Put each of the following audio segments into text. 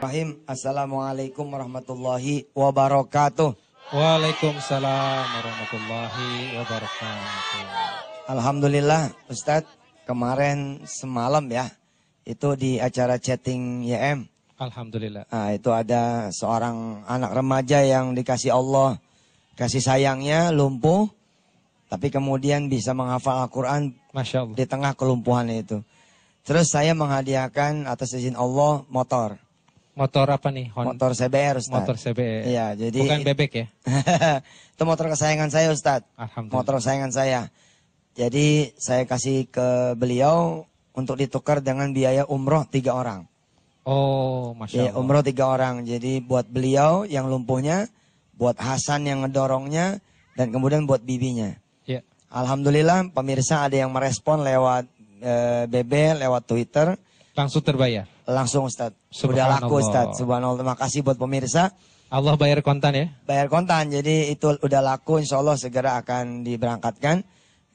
Rahim. Assalamualaikum warahmatullahi wabarakatuh. Waalaikumsalam warahmatullahi wabarakatuh. Alhamdulillah Ustadz kemarin semalam ya itu di acara chatting YM. Alhamdulillah. Nah, itu ada seorang anak remaja yang dikasih Allah kasih sayangnya lumpuh tapi kemudian bisa menghafal Al-Quran Masya Allah. di tengah kelumpuhan itu. Terus saya menghadiahkan atas izin Allah motor. Motor apa nih? Hon Motor CBR Ustaz. motor CBE. Iya, jadi Bukan bebek ya? itu motor kesayangan saya Ustaz. Alhamdulillah. Motor kesayangan saya. Jadi saya kasih ke beliau untuk ditukar dengan biaya umroh tiga orang. Oh, Masya Biaya Allah. umroh tiga orang. Jadi buat beliau yang lumpuhnya, buat Hasan yang ngedorongnya, dan kemudian buat bibinya. Ya. Alhamdulillah pemirsa ada yang merespon lewat eh, BB, lewat Twitter. Langsung terbayar. Langsung Ustaz. Sudah laku Ustaz. Subhanallah. Terima kasih buat pemirsa. Allah bayar kontan ya? Bayar kontan. Jadi itu udah laku. Insya Allah segera akan diberangkatkan.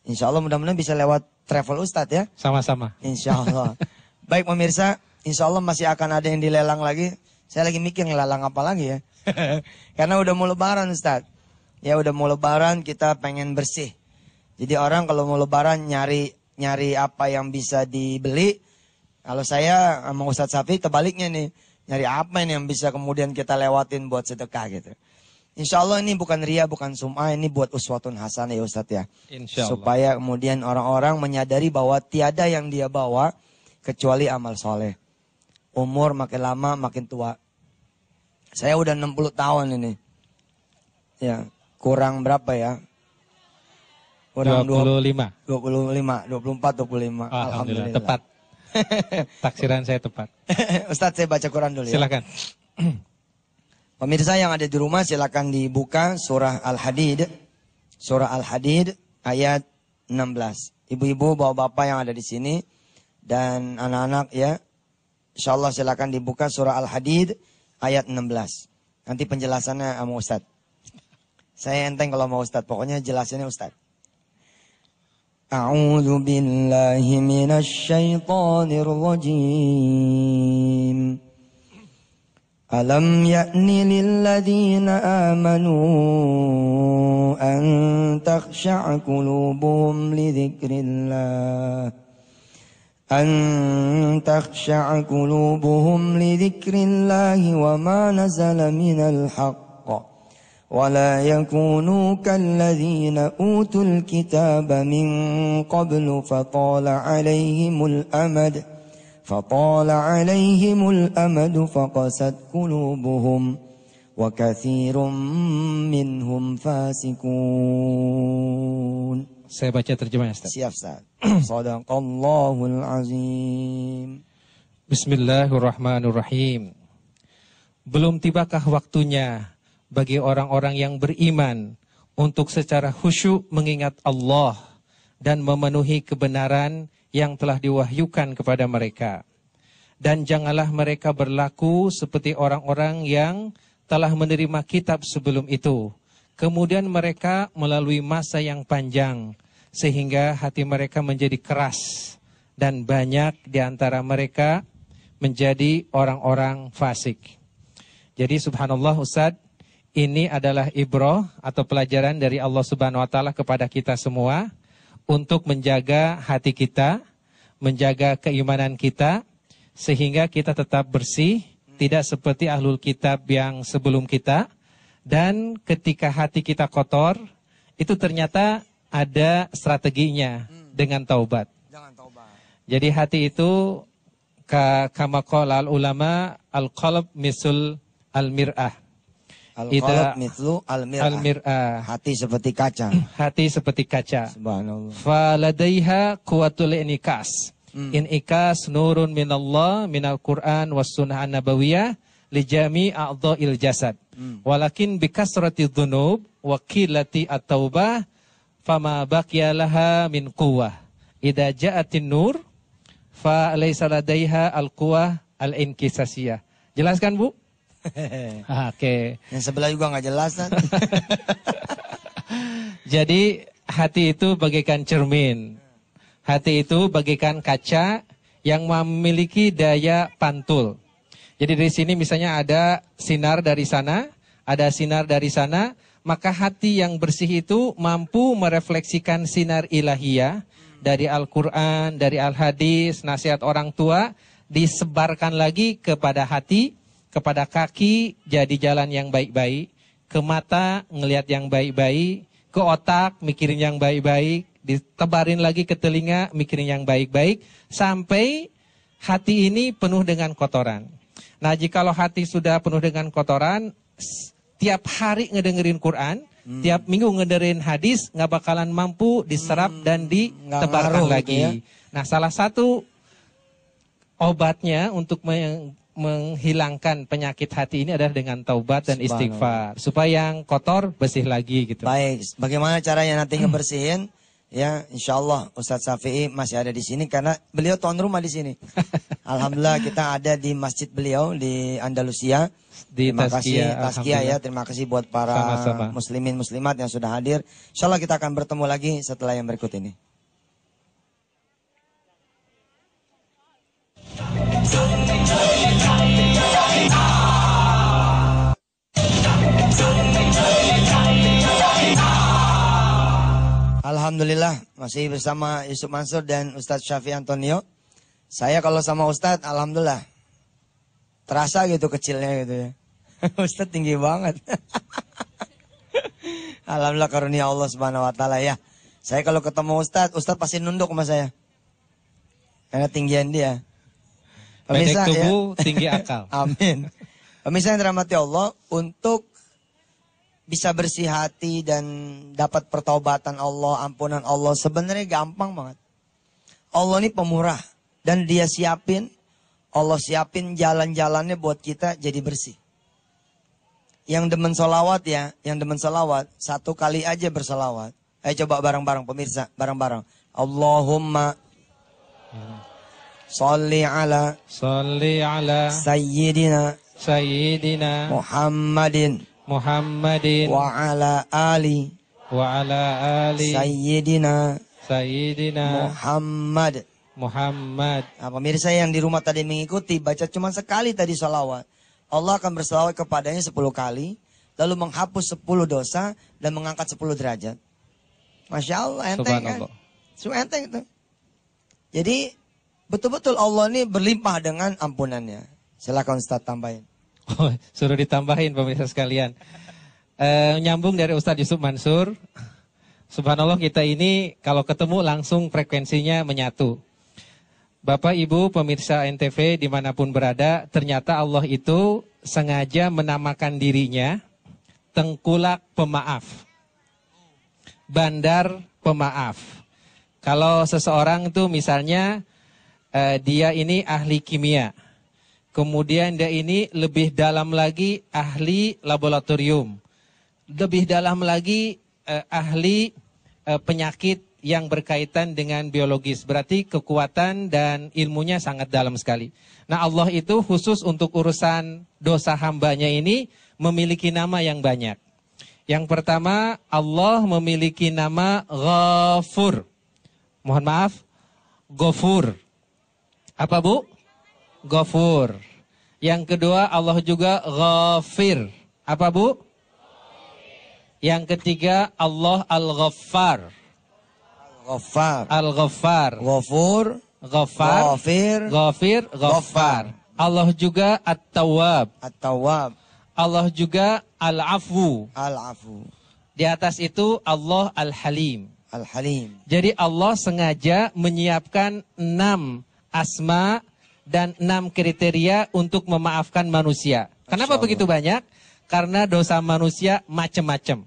Insya Allah mudah-mudahan bisa lewat travel Ustadz ya. Sama-sama. Insya Allah. Baik pemirsa. Insya Allah masih akan ada yang dilelang lagi. Saya lagi mikir ngelelang apa lagi ya. Karena udah mau lebaran Ustadz. Ya udah mau lebaran kita pengen bersih. Jadi orang kalau mau lebaran nyari nyari apa yang bisa dibeli. Kalau saya sama Ustadz Safi kebaliknya nih. Nyari apa ini yang bisa kemudian kita lewatin buat sedekah gitu. Insya Allah ini bukan ria, bukan sum'ah. Ini buat uswatun hasanah ya Ustadz ya. Insya Allah. Supaya kemudian orang-orang menyadari bahwa tiada yang dia bawa kecuali amal soleh. Umur makin lama makin tua. Saya udah 60 tahun ini. Ya, kurang berapa ya? Kurang 25. 25, 24, 25. Alhamdulillah. Tepat. Taksiran saya tepat. Ustadz saya baca Quran dulu ya. Silakan. Pemirsa yang ada di rumah silakan dibuka surah Al-Hadid. Surah Al-Hadid ayat 16. Ibu-ibu, bapak-bapak yang ada di sini dan anak-anak ya. Insya Allah silakan dibuka surah Al-Hadid ayat 16. Nanti penjelasannya sama Ustaz. Saya enteng kalau mau Ustaz, pokoknya jelasinnya Ustaz. A'udzu billahi minasy syaithanir rajim. ألم يأن للذين آمنوا أن تخشع قلوبهم لذكر الله أن تخشع قلوبهم لذكر الله وما نزل من الحق ولا يكونوا كالذين أوتوا الكتاب من قبل فطال عليهم الأمد فطال عليهم الأمد فقست قلوبهم وكثير منهم فاسقون Saya baca terjemahnya Ustaz. Siap Ustaz. Sadaqallahul azim. Bismillahirrahmanirrahim. Belum tibakah waktunya bagi orang-orang yang beriman untuk secara khusyuk mengingat Allah dan memenuhi kebenaran yang telah diwahyukan kepada mereka. Dan janganlah mereka berlaku seperti orang-orang yang telah menerima kitab sebelum itu. Kemudian mereka melalui masa yang panjang sehingga hati mereka menjadi keras dan banyak di antara mereka menjadi orang-orang fasik. Jadi subhanallah Ustadz, ini adalah ibroh atau pelajaran dari Allah Subhanahu wa taala kepada kita semua untuk menjaga hati kita, menjaga keimanan kita sehingga kita tetap bersih, tidak seperti ahlul kitab yang sebelum kita dan ketika hati kita kotor itu ternyata ada strateginya dengan taubat. Jangan taubat. Jadi hati itu ka kama qala al ulama al qalb misul al mir'ah. Al-qalb mithlu al-mir'ah. Al mir'ah. Hati seperti kaca. Hati seperti kaca. Subhanallah. Faladaiha kuwatul inikas. Hmm. Inikas nurun minallah minal Quran was sunnah nabawiyah li jami a'dha'il jasad. Hmm. Walakin bikasrati dhunub wa qillati at-taubah fama baqiya laha min quwwah. Idza ja'atin nur fa laysa ladaiha al-quwwah al-inkisasiyah. Jelaskan, Bu? Ah, Oke. Yang sebelah juga nggak jelas kan? Jadi hati itu bagaikan cermin. Hati itu bagaikan kaca yang memiliki daya pantul. Jadi dari sini misalnya ada sinar dari sana, ada sinar dari sana, maka hati yang bersih itu mampu merefleksikan sinar ilahiyah dari Al-Quran, dari Al-Hadis, nasihat orang tua, disebarkan lagi kepada hati, kepada kaki, jadi jalan yang baik-baik, ke mata, ngelihat yang baik-baik, ke otak, mikirin yang baik-baik, ditebarin lagi ke telinga, mikirin yang baik-baik, sampai hati ini penuh dengan kotoran. Nah, jikalau hati sudah penuh dengan kotoran, tiap hari ngedengerin Quran, hmm. tiap minggu ngedengerin hadis, nggak bakalan mampu diserap hmm. dan ditebarkan lagi. Gitu ya? Nah, salah satu obatnya untuk menghilangkan penyakit hati ini adalah dengan taubat dan istighfar supaya yang kotor bersih lagi gitu. Baik, bagaimana caranya nanti ngebersihin? Ya, insya Allah Ustadz Safi'i masih ada di sini karena beliau tuan rumah di sini. Alhamdulillah kita ada di masjid beliau di Andalusia. Di terima kasih Taskia ya, terima kasih buat para Sama-sama. muslimin muslimat yang sudah hadir. Insya Allah kita akan bertemu lagi setelah yang berikut ini. Alhamdulillah masih bersama Yusuf Mansur dan Ustadz Syafi Antonio. Saya kalau sama Ustadz, Alhamdulillah terasa gitu kecilnya gitu ya. Ustadz tinggi banget. Alhamdulillah karunia Allah Subhanahu Wa Taala ya. Saya kalau ketemu Ustadz, Ustadz pasti nunduk sama saya. Karena tinggian dia. Pemirsa, Pendek tubuh, ya. tinggi akal. Amin. Pemirsa yang dirahmati Allah, untuk bisa bersih hati dan dapat pertobatan Allah, ampunan Allah sebenarnya gampang banget. Allah ini pemurah dan dia siapin, Allah siapin jalan-jalannya buat kita jadi bersih. Yang demen solawat ya, yang demen solawat, satu kali aja bersolawat. Ayo coba bareng-bareng pemirsa, bareng-bareng. Allahumma Salli ala Salli ala Sayyidina Sayyidina Muhammadin Muhammadin wa ala ali wa ala ali sayyidina sayyidina Muhammad Muhammad. Nah, pemirsa yang di rumah tadi mengikuti baca cuma sekali tadi salawat. Allah akan bersalawat kepadanya 10 kali, lalu menghapus 10 dosa dan mengangkat 10 derajat. Masya Allah, enteng kan? Cuma enteng itu. Jadi betul-betul Allah ini berlimpah dengan ampunannya. Silakan Ustaz tambahin. Oh, suruh ditambahin pemirsa sekalian. E, nyambung dari Ustadz Yusuf Mansur. Subhanallah kita ini kalau ketemu langsung frekuensinya menyatu. Bapak Ibu pemirsa NTV di mana pun berada, ternyata Allah itu sengaja menamakan dirinya tengkulak pemaaf. Bandar pemaaf. Kalau seseorang itu misalnya eh, dia ini ahli kimia Kemudian dia ini lebih dalam lagi ahli laboratorium. Lebih dalam lagi eh, ahli eh, penyakit yang berkaitan dengan biologis. Berarti kekuatan dan ilmunya sangat dalam sekali. Nah Allah itu khusus untuk urusan dosa hambanya ini memiliki nama yang banyak. Yang pertama Allah memiliki nama Ghafur. Mohon maaf, Ghafur. Apa bu? Ghafur. Yang kedua Allah juga Ghafir. Apa Bu? Yang ketiga Allah Al-Ghaffar. Ghaffar. Al-Ghaffar. Ghafur. Ghaffar. Ghafir. Ghafir. Ghaffar. Allah juga At-Tawwab. At-Tawwab. Allah juga Al-Afu. Al-Afu. Di atas itu Allah Al-Halim. Al-Halim. Jadi Allah sengaja menyiapkan enam asma dan enam kriteria untuk memaafkan manusia. Kenapa begitu banyak? Karena dosa manusia macam-macam.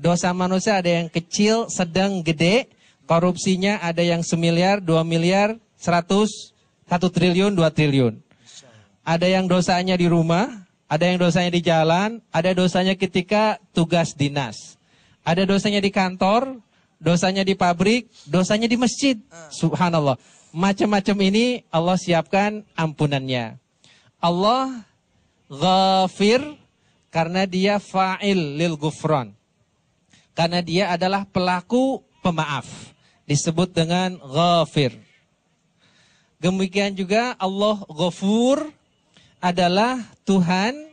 Dosa manusia ada yang kecil, sedang, gede. Korupsinya ada yang semiliar, dua miliar, seratus, satu triliun, dua triliun. Ada yang dosanya di rumah, ada yang dosanya di jalan, ada dosanya ketika tugas dinas. Ada dosanya di kantor, dosanya di pabrik, dosanya di masjid. Ah. Subhanallah. Macam-macam ini Allah siapkan ampunannya. Allah ghafir karena dia fa'il lil gufron. Karena dia adalah pelaku pemaaf. Disebut dengan ghafir. Demikian juga Allah ghafur adalah Tuhan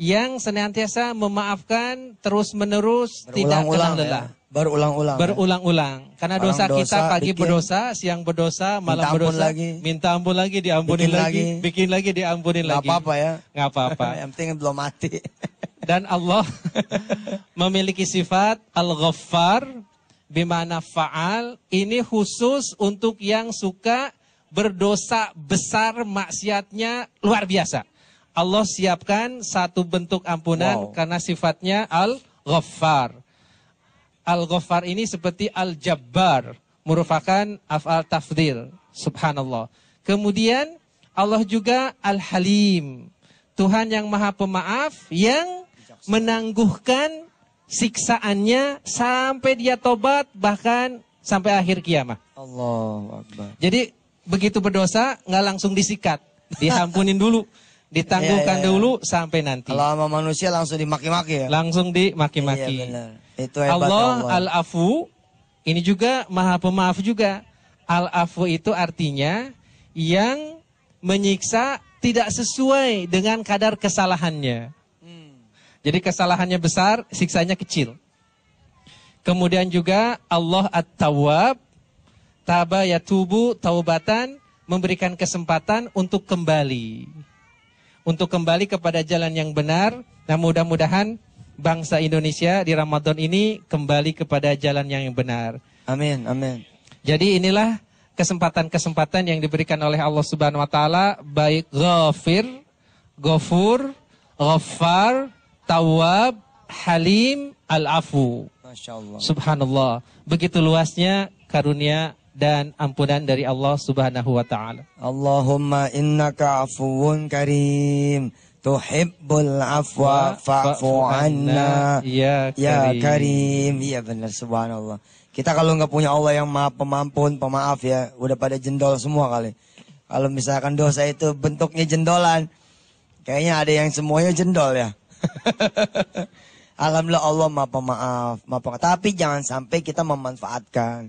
yang senantiasa memaafkan terus-menerus tidak kenal Berulang-ulang lelah. ya. Berulang-ulang. ya. Berulang-ulang. Karena Orang dosa, kita dosa, pagi bikin. berdosa, siang berdosa, malam Minta berdosa, lagi. minta ampun lagi, diampunin Bikin lagi, lagi. bikin lagi, diampunin Nggak lagi. apa-apa ya. Nggak apa-apa. Yang penting belum mati. Dan Allah memiliki sifat Al-Ghaffar bimana fa'al ini khusus untuk yang suka berdosa besar maksiatnya luar biasa. Allah siapkan satu bentuk ampunan Wow. karena sifatnya Al-Ghaffar. Al-Ghaffar ini seperti Al-Jabbar merupakan af'al tafdil. Subhanallah. Kemudian Allah juga Al-Halim. Tuhan yang maha pemaaf yang menangguhkan siksaannya sampai dia tobat bahkan sampai akhir kiamat. Allahu Akbar. Jadi begitu berdosa nggak langsung disikat, dihampunin dulu, ditangguhkan Iya, iya, iya. dulu sampai nanti. Kalau sama manusia langsung dimaki-maki ya. Langsung Iya dimaki-maki. benar. Itu hebatnya Allah Allah. al-afu ini juga maha pemaaf juga. Al-afu itu artinya yang menyiksa tidak sesuai dengan kadar kesalahannya. Jadi kesalahannya besar, siksanya kecil. Kemudian juga Allah at-tawwab, taba yatubu taubatan, memberikan kesempatan untuk kembali. Untuk kembali kepada jalan yang benar. Nah mudah-mudahan bangsa Indonesia di Ramadan ini kembali kepada jalan yang benar. Amin, amin. Jadi inilah kesempatan-kesempatan yang diberikan oleh Allah Subhanahu wa taala baik ghafir, ghafur, ghaffar, tawab, halim, al-afu. Subhanallah. Begitu luasnya karunia dan ampunan dari Allah Subhanahu wa taala. Allahumma innaka afuwun karim. Tuhibbul afwa fa'fu anna. Ya Ya Karim. Karim. Iya benar subhanallah. Kita kalau nggak punya Allah yang maha pemampun, pemaaf ya, udah pada jendol semua kali. Kalau misalkan dosa itu bentuknya jendolan, kayaknya ada yang semuanya jendol ya. Alhamdulillah Allah maha pemaaf, maha pemaaf. Tapi jangan sampai kita memanfaatkan.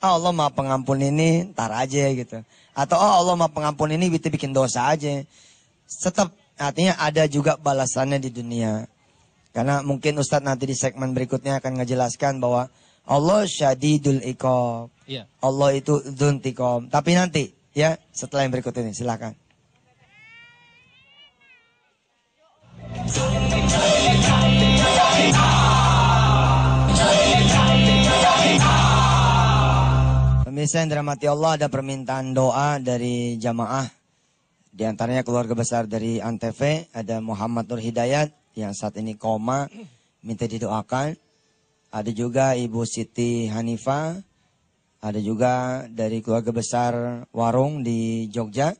Oh, Allah maha pengampun ini, tar aja gitu. Atau oh Allah maha pengampun ini, kita bikin dosa aja. Tetap artinya ada juga balasannya di dunia. Karena mungkin Ustadz nanti di segmen berikutnya akan ngejelaskan bahwa Allah syadidul iqab. Iya. Allah itu dzuntiqam. Tapi nanti ya setelah yang berikut ini silakan. Pemirsa yang dirahmati Allah ada permintaan doa dari jamaah. Di antaranya keluarga besar dari Antv ada Muhammad Nur Hidayat yang saat ini koma minta didoakan. Ada juga Ibu Siti Hanifa. Ada juga dari keluarga besar Warung di Jogja.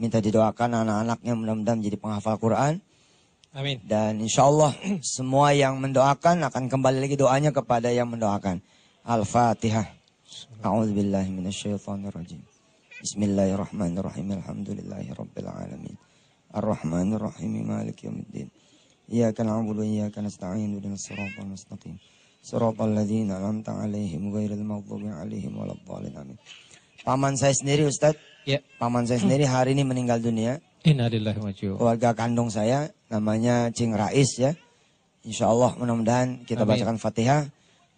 Minta didoakan anak-anaknya mudah-mudahan menjadi penghafal Quran. Amin. Dan insya Allah semua yang mendoakan akan kembali lagi doanya kepada yang mendoakan. Al-Fatihah. A'udzubillahi minasyaitonirrajim. Bismillahirrahmanirrahim. Alhamdulillahi rabbil alamin. Ar-Rahmanirrahim. Maliki yaumiddin. Iyyaka na'budu wa iyyaka nasta'in. Ihdinas siratal mustaqim. Siratal ladzina an'amta 'alaihim ghairil maghdubi 'alaihim waladdallin. Amin. Paman saya sendiri Ustaz, Ya. paman saya sendiri hari ini meninggal dunia Innalillahi wa inna keluarga kandung saya namanya Cing Rais ya. Insya Allah mudah-mudahan kita Amin. bacakan Fatihah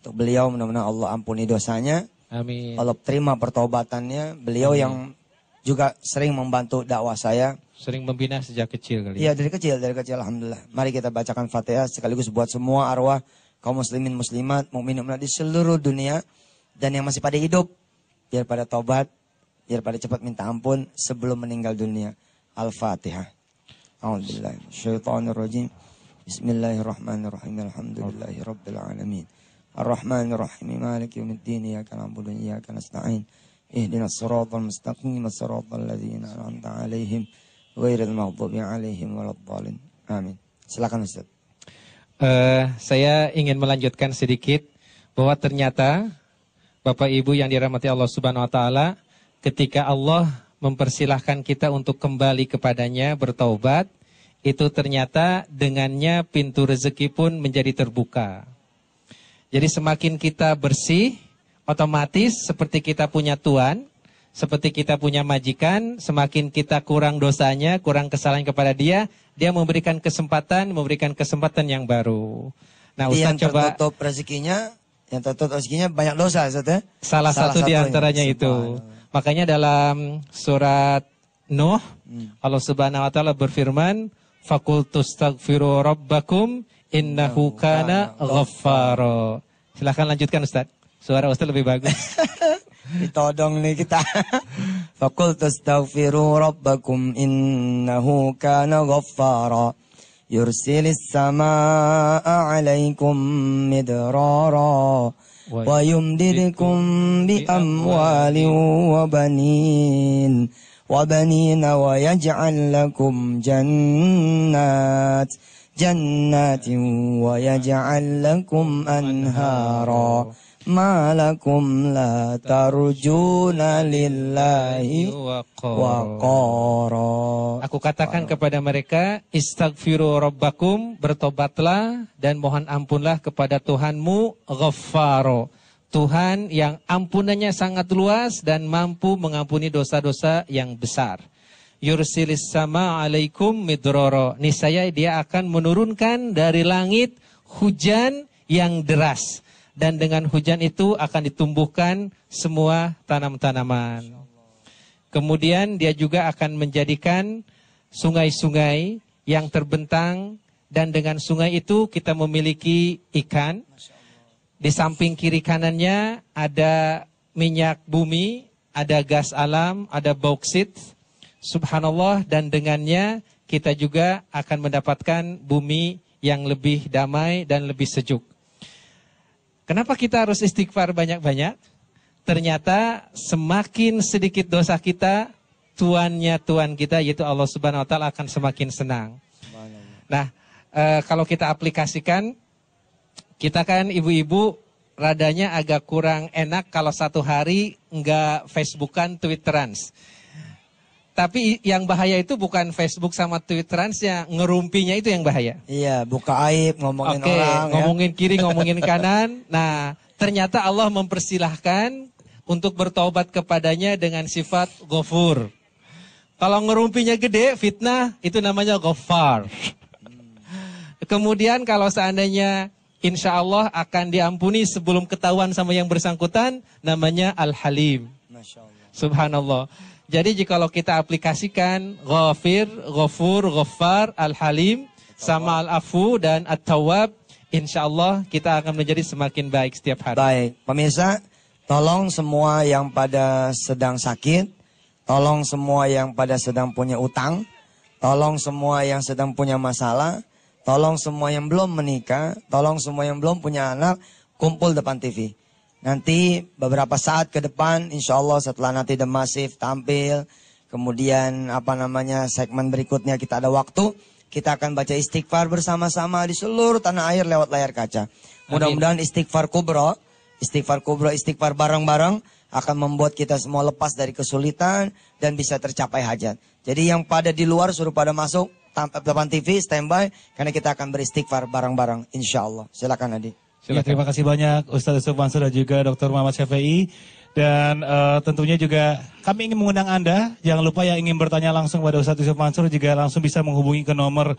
untuk beliau mudah-mudahan Allah ampuni dosanya. Amin. Allah terima pertobatannya. Beliau yang juga sering membantu dakwah saya. Sering membina sejak kecil kali. Iya dari kecil, dari kecil Alhamdulillah. Mari kita bacakan Fatihah sekaligus buat semua arwah kaum muslimin muslimat, mukminin mukminat di seluruh dunia dan yang masih pada hidup biar pada tobat, biar pada cepat minta ampun sebelum meninggal dunia. Al-Fatihah. A'udzubillahi minasyaitonirrajim. Bismillahirrahmanirrahim. Alhamdulillahi rabbil alamin. Ar-Rahmanirrahim. Maliki yaumiddin. Iyyaka na'budu wa iyyaka nasta'in. Ihdinas siratal mustaqim. Siratal ladzina an'amta 'alaihim ghairil maghdubi 'alaihim waladdallin. Amin. Silakan Ustaz. Eh, saya ingin melanjutkan sedikit bahwa ternyata Bapak Ibu yang dirahmati Allah Subhanahu wa taala ketika Allah mempersilahkan kita untuk kembali kepadanya bertaubat itu ternyata dengannya pintu rezeki pun menjadi terbuka. Jadi semakin kita bersih otomatis seperti kita punya tuan, Seperti kita punya majikan, semakin kita kurang dosanya, kurang kesalahan kepada dia, dia memberikan kesempatan, memberikan kesempatan yang baru. Nah, Ustaz yang coba tertutup rezekinya, yang tertutup rezekinya banyak dosa, Ustaz ya? salah, satu di satunya. antaranya itu. Makanya dalam surat Nuh, Hmm. Allah Subhanahu wa taala berfirman, "Fakultus taghfiru rabbakum innahu kana ghaffara." Silahkan lanjutkan Ustaz. Suara Ustaz lebih bagus. Ditodong nih kita. Fakul tastaghfiru rabbakum innahu kana ghaffara. Yursilis sama'a alaikum midrara. Wa yumdidukum bi amwalin wa banin. Wa banina wa yaj'al lakum jannat. Jannatin wa yaj'al lakum anhara. ما لكم لا ترجون لله وقارا Aku katakan kepada mereka, istaghfiru rabbakum, bertobatlah dan mohon ampunlah kepada Tuhanmu, ghaffaro. Tuhan yang ampunannya sangat luas dan mampu mengampuni dosa-dosa yang besar. Yursilis sama alaikum midroro. Niscaya dia akan menurunkan dari langit hujan yang deras. Dan dengan hujan itu akan ditumbuhkan semua tanam-tanaman. Kemudian dia juga akan menjadikan sungai-sungai yang terbentang dan dengan sungai itu kita memiliki ikan. Di samping kiri kanannya ada minyak bumi, ada gas alam, ada bauksit. Subhanallah dan dengannya kita juga akan mendapatkan bumi yang lebih damai dan lebih sejuk. Kenapa kita harus istighfar banyak-banyak? Ternyata semakin sedikit dosa kita, tuannya Tuhan kita yaitu Allah Subhanahu wa taala akan semakin senang. Nah, eh, kalau kita aplikasikan kita kan ibu-ibu radanya agak kurang enak kalau satu hari nggak Facebookan, Twitteran. Tapi yang bahaya itu bukan Facebook sama Twitterannya, ngerumpinya itu yang bahaya. Iya, buka aib, ngomongin Oke, orang ya. ngomongin kiri, ngomongin kanan. Nah, ternyata Allah mempersilahkan untuk bertobat kepadanya dengan sifat gofur. Kalau ngerumpinya gede, fitnah, itu namanya gofar. Kemudian kalau seandainya insya Allah akan diampuni sebelum ketahuan sama yang bersangkutan, namanya Al-Halim. Subhanallah. Jadi jikalau kita aplikasikan ghafir, ghafur, ghaffar, al-halim, sama al-afu dan at-tawab, insya Allah kita akan menjadi semakin baik setiap hari. Baik, pemirsa, tolong semua yang pada sedang sakit, tolong semua yang pada sedang punya utang, tolong semua yang sedang punya masalah, tolong semua yang belum menikah, tolong semua yang belum punya anak, kumpul depan TV. Nanti beberapa saat ke depan, insya Allah setelah nanti The Massive tampil, kemudian apa namanya segmen berikutnya kita ada waktu, kita akan baca istighfar bersama-sama di seluruh tanah air lewat layar kaca. Mudah-mudahan istighfar kubro, istighfar kubro, istighfar bareng-bareng akan membuat kita semua lepas dari kesulitan dan bisa tercapai hajat. Jadi yang pada di luar suruh pada masuk tanpa depan TV standby karena kita akan beristighfar bareng-bareng insya Allah. Silakan Adi. Ya, terima kasih banyak Ustaz Yusuf Mansur dan juga Dr. Muhammad Syafi'i. Dan eh, tentunya juga kami ingin mengundang Anda, jangan lupa yang ingin bertanya langsung pada Ustaz Yusuf Mansur juga langsung bisa menghubungi ke nomor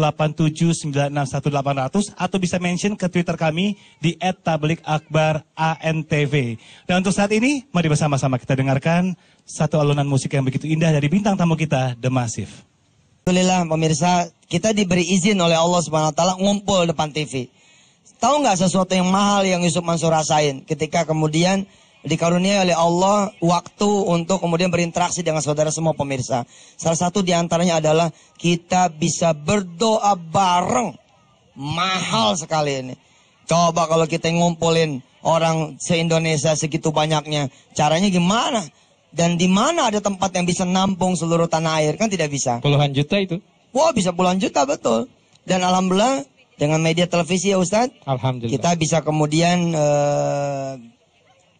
021-8796-1800 atau bisa mention ke Twitter kami di @tablikakbarantv. Dan untuk saat ini, mari bersama-sama kita dengarkan satu alunan musik yang begitu indah dari bintang tamu kita, The Massive. Alhamdulillah pemirsa, kita diberi izin oleh Allah Subhanahu wa taala ngumpul depan TV. Tahu nggak sesuatu yang mahal yang Yusuf Mansur rasain ketika kemudian dikaruniai oleh Allah waktu untuk kemudian berinteraksi dengan saudara semua pemirsa. Salah satu di antaranya adalah kita bisa berdoa bareng. Mahal sekali ini. Coba kalau kita ngumpulin orang se-Indonesia segitu banyaknya, caranya gimana? Dan di mana ada tempat yang bisa nampung seluruh tanah air? Kan tidak bisa. Puluhan juta itu. Wah bisa puluhan juta betul. Dan alhamdulillah dengan media televisi ya Ustadz, Alhamdulillah. kita bisa kemudian eh,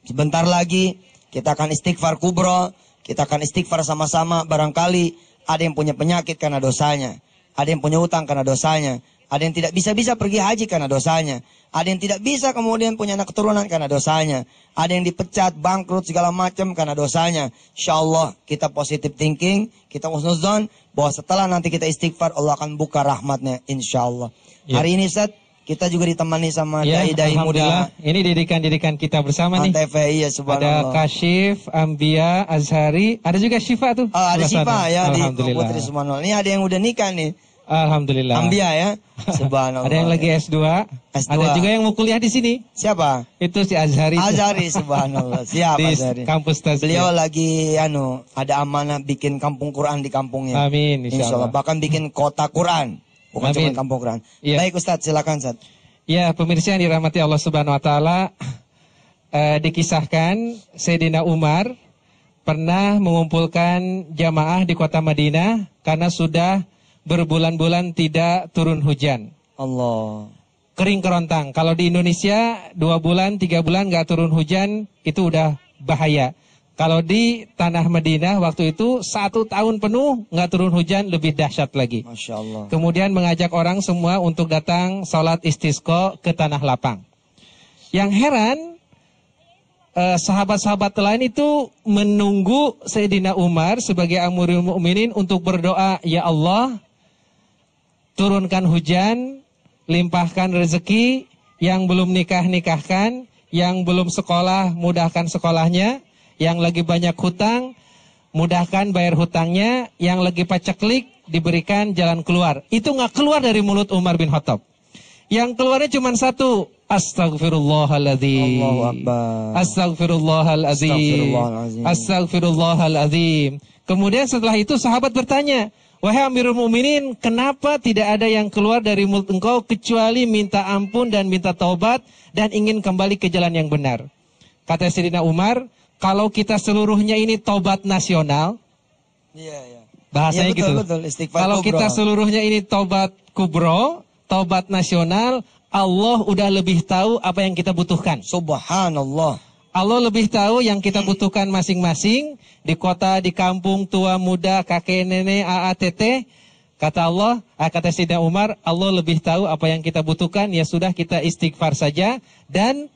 sebentar lagi kita akan istighfar kubro, kita akan istighfar sama-sama barangkali ada yang punya penyakit karena dosanya, ada yang punya utang karena dosanya, Ada yang tidak bisa-bisa pergi haji karena dosanya. Ada yang tidak bisa kemudian punya anak keturunan karena dosanya. Ada yang dipecat, bangkrut, segala macam karena dosanya. Insya Allah kita positive thinking, kita usnuzon bahwa setelah nanti kita istighfar Allah akan buka rahmatnya insya Allah. Ya. Hari ini Ustaz, kita juga ditemani sama Ya, dai-dai muda. Ini didikan-didikan kita bersama nih. Antv, iya Ada subhanallah. Kashif, Ambia, Azhari, ada juga Syifa tuh. Oh, ada sana. ya di. Putri Subhanallah. Ini ada yang udah nikah nih. Alhamdulillah. Ambia ya. Subhanallah. Ada yang lagi S2, S2. ada juga yang mau kuliah di sini. Siapa? Itu si Azhari. tuh. Azari subhanallah. Siap Di Azari. kampus Tasbih. Beliau lagi anu ada amanah bikin kampung Quran di kampungnya. Amin, insya Allah. Bahkan bikin kota Quran. Bukan cuma Amin. kampung Quran. Iya. Baik Ustaz, silakan Ustaz. Ya, pemirsa yang dirahmati Allah Subhanahu wa taala, eh, dikisahkan Sayyidina Umar pernah mengumpulkan jamaah di kota Madinah karena sudah berbulan-bulan tidak turun hujan. Allah. Kering kerontang. Kalau di Indonesia dua bulan, tiga bulan nggak turun hujan, itu udah bahaya. Kalau di tanah Madinah waktu itu satu tahun penuh nggak turun hujan lebih dahsyat lagi. Masya Allah. Kemudian mengajak orang semua untuk datang sholat istisqo ke tanah lapang. Yang heran, eh, sahabat-sahabat lain itu menunggu Sayyidina Umar sebagai amurul mukminin untuk berdoa, Ya Allah, turunkan hujan, limpahkan rezeki, yang belum nikah nikahkan, yang belum sekolah mudahkan sekolahnya, yang lagi banyak hutang mudahkan bayar hutangnya, yang lagi paceklik diberikan jalan keluar. Itu nggak keluar dari mulut Umar bin Khattab. Yang keluarnya cuma satu, Astagfirullahaladzim. Astagfirullahaladzim. Astagfirullahaladzim. Astagfirullahaladzim. Kemudian setelah itu sahabat bertanya, Wahai Amirul Muminin, kenapa tidak ada yang keluar dari mulut engkau kecuali minta ampun dan minta taubat dan ingin kembali ke jalan yang benar? Kata Sayyidina Umar, kalau kita seluruhnya ini taubat nasional, Iya, iya. bahasanya Iya, betul, gitu. betul. Istighfar Kalau kubro. kita seluruhnya ini taubat kubro, taubat nasional, Allah udah lebih tahu apa yang kita butuhkan. Subhanallah. Allah lebih tahu yang kita butuhkan masing-masing di kota, di kampung, tua, muda, kakek, nenek, AATT. Kata Allah, ah, kata Sayyidina Umar, Allah lebih tahu apa yang kita butuhkan. Ya sudah kita istighfar saja dan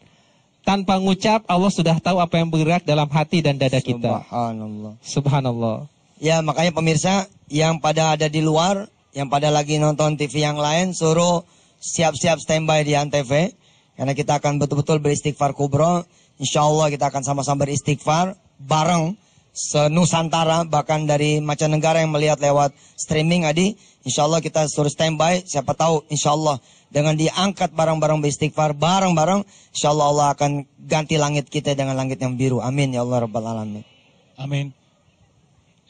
tanpa ngucap Allah sudah tahu apa yang bergerak dalam hati dan dada kita. Subhanallah. Subhanallah. Ya makanya pemirsa yang pada ada di luar, yang pada lagi nonton TV yang lain, suruh siap-siap standby di Antv. Karena kita akan betul-betul beristighfar kubro. Insya Allah kita akan sama-sama beristighfar bareng senusantara bahkan dari mancanegara yang melihat lewat streaming Adi. Insya Allah kita suruh standby. Siapa tahu insya Allah dengan diangkat barang-barang beristighfar bareng-bareng. Insya Allah Allah akan ganti langit kita dengan langit yang biru. Amin ya Allah Rabbal Alamin. Amin.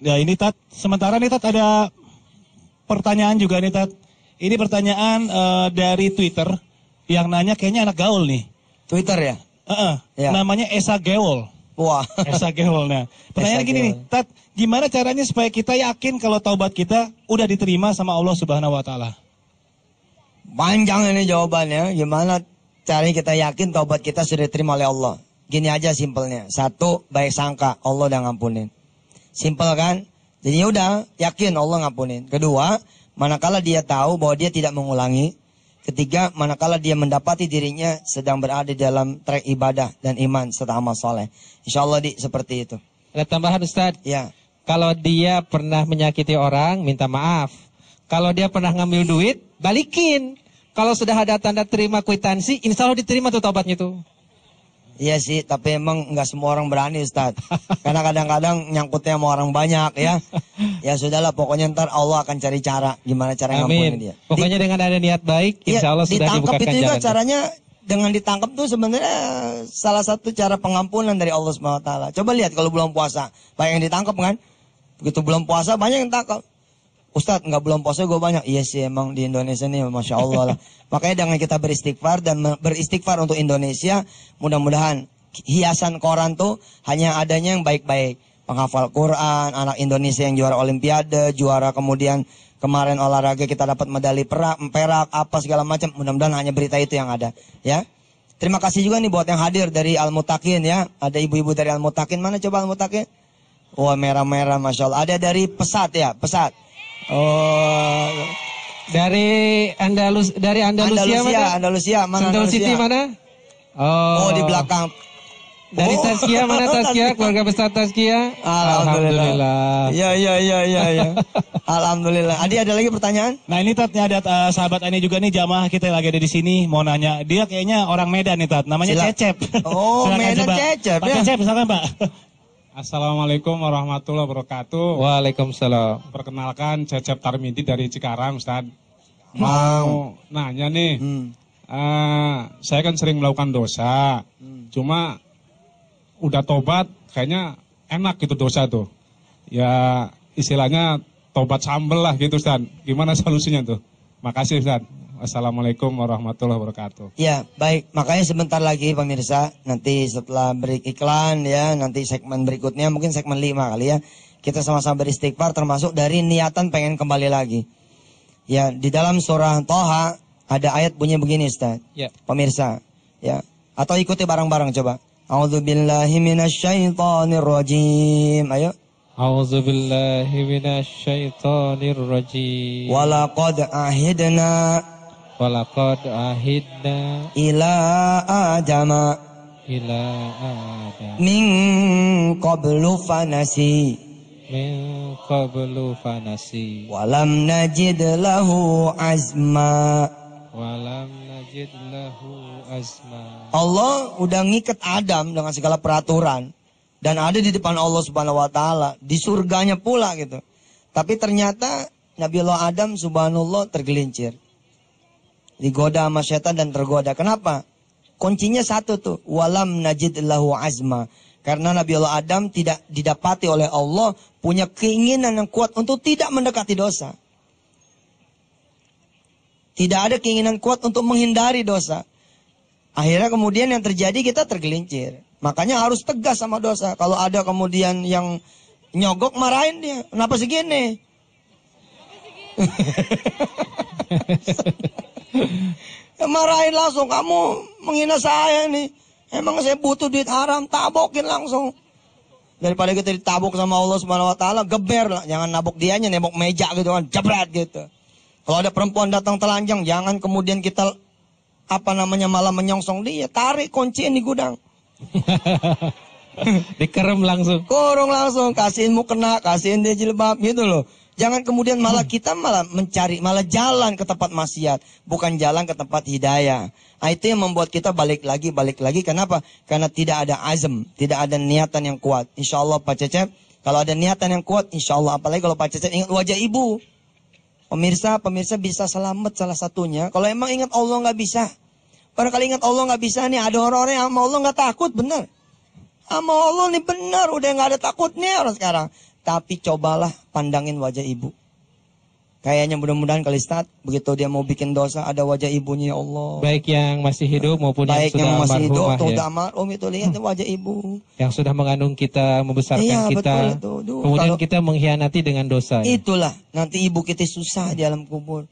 Ya ini Tat, sementara nih Tat ada pertanyaan juga nih Tat. Ini pertanyaan eh, dari Twitter yang nanya kayaknya anak gaul nih. Twitter ya? Heeh, Ya. Namanya Esa Gewol. Wah. Esa Gewol. Nah, pertanyaan Esa gini nih. Tat, gimana caranya supaya kita yakin kalau taubat kita udah diterima sama Allah Subhanahu wa taala? Panjang ini jawabannya. Gimana caranya kita yakin taubat kita sudah diterima oleh Allah? Gini aja simpelnya. Satu, baik sangka Allah udah ngampunin. Simpel kan? Jadi udah yakin Allah ngampunin. Kedua, manakala dia tahu bahwa dia tidak mengulangi. Ketiga, manakala dia mendapati dirinya sedang berada dalam trek ibadah dan iman serta amal soleh. Insya Allah di seperti itu. Ada tambahan Ustaz. Ya. Kalau dia pernah menyakiti orang, minta maaf. Kalau dia pernah ngambil duit, balikin. Kalau sudah ada tanda terima kwitansi, insya Allah diterima tuh taubatnya tuh. Iya sih, tapi emang nggak semua orang berani Ustaz. Karena kadang-kadang nyangkutnya sama orang banyak ya. Ya sudahlah, pokoknya ntar Allah akan cari cara gimana cara ngampunin Amin. dia. Pokoknya dengan ada niat baik, Iya, insya Allah sudah ditangkap dibukakan itu juga jalannya. caranya dengan ditangkap tuh sebenarnya salah satu cara pengampunan dari Allah Subhanahu wa taala. Coba lihat kalau belum puasa, banyak yang ditangkap kan? Begitu belum puasa banyak yang tangkap. Ustadz nggak belum puasa gue banyak. Iya sih emang di Indonesia nih masya Allah lah. Makanya dengan kita beristighfar dan beristighfar untuk Indonesia, mudah-mudahan hiasan koran tuh hanya adanya yang baik-baik. Penghafal Quran, anak Indonesia yang juara Olimpiade, juara kemudian kemarin olahraga kita dapat medali perak, perak, apa segala macam. Mudah-mudahan hanya berita itu yang ada, ya. Terima kasih juga nih buat yang hadir dari Al Mutakin ya. Ada ibu-ibu dari Al Mutakin mana coba Al Mutakin? Wah merah-merah masya Allah. Ada dari pesat ya, pesat. Oh, Dari Andalus dari Andalusia, Andalusia, mana? Andalusia, mana Sentul Andalusia? City mana? Oh, Oh, di belakang. Dari Oh. Taskia mana Taskia? Keluarga besar Taskia? Alhamdulillah. Iya, iya, iya, iya, iya. Alhamdulillah. Adi ada lagi pertanyaan? Nah ini Tat, ada uh, sahabat ini juga nih jamaah kita yang lagi ada di sini mau nanya. Dia kayaknya orang Medan nih Tat, namanya Sila- Cecep. Oh, Silakan Medan coba. Cecep, Pak ya. Cecep, silakan Pak. Assalamualaikum warahmatullahi wabarakatuh. Waalaikumsalam. Perkenalkan Cecep Tarmidi dari Cikarang, Ustaz. Mau nanya nih, Hmm. eh, saya kan sering melakukan dosa, cuma udah tobat, kayaknya enak gitu dosa tuh. Ya istilahnya tobat sambel lah gitu, Ustaz. Gimana solusinya tuh? Makasih, Ustaz. Assalamualaikum warahmatullahi wabarakatuh. Ya, baik. Makanya sebentar lagi pemirsa, nanti setelah break iklan ya, nanti segmen berikutnya mungkin segmen 5 kali ya. Kita sama-sama beristighfar termasuk dari niatan pengen kembali lagi. Ya, di dalam surah Toha ada ayat bunyi begini Ustaz. Ya. Pemirsa, ya. Atau ikuti bareng-bareng coba. A'udzubillahi minasyaitonirrajim. Ayo. A'udzu billahi minasyaitonir rajim. Walaqad ahidna Walaqad ahidna ila adama ila adam min qablu fanasi. min qablu fanasi Walam najid lahu azma. walam najid lahu azma. Allah udah ngikat Adam dengan segala peraturan dan ada di depan Allah Subhanahu wa taala di surganya pula gitu. Tapi ternyata Nabi Allah Adam subhanallah tergelincir. Digoda sama setan dan tergoda. Kenapa? Kuncinya satu tuh, walam najid lahu azma. Karena Nabi Allah Adam tidak didapati oleh Allah punya keinginan yang kuat untuk tidak mendekati dosa. Tidak ada keinginan kuat untuk menghindari dosa. Akhirnya kemudian yang terjadi kita tergelincir. Makanya harus tegas sama dosa. Kalau ada kemudian yang nyogok marahin dia. Kenapa segini? Ya, marahin langsung. Kamu menghina saya nih. Emang saya butuh duit haram. Tabokin langsung. Daripada kita ditabok sama Allah Subhanahu wa taala, geber lah. Jangan nabok dianya, nembok meja gitu kan, jebret gitu. Kalau ada perempuan datang telanjang, jangan kemudian kita apa namanya malah menyongsong dia, tarik kunciin di gudang. Dikerem langsung. Kurung langsung, kasihin kena, kasihin dia jilbab gitu loh. Jangan kemudian malah kita malah mencari, malah jalan ke tempat maksiat. Bukan jalan ke tempat hidayah. Nah, itu yang membuat kita balik lagi, balik lagi. Kenapa? Karena tidak ada azam, tidak ada niatan yang kuat. Insya Allah Pak Cecep, kalau ada niatan yang kuat, insya Allah. Apalagi kalau Pak Cecep ingat wajah ibu. Pemirsa, pemirsa bisa selamat salah satunya. Kalau emang ingat Allah nggak bisa. Barangkali ingat Allah nggak bisa nih, ada orang-orang yang sama Allah nggak takut, bener. Sama Allah nih benar, udah nggak ada takutnya orang sekarang. Tapi cobalah pandangin wajah ibu. Kayaknya mudah-mudahan kali Ustaz, begitu dia mau bikin dosa, ada wajah ibunya ya Allah. Baik yang masih hidup maupun Baik yang yang sudah masih hidup atau ya. udah almarhum itu lihat wajah ibu. Yang sudah mengandung kita, membesarkan Iya, kita. betul itu. Duh, kemudian kalau- kita mengkhianati dengan dosa. Itulah, nanti ibu kita susah di alam kubur.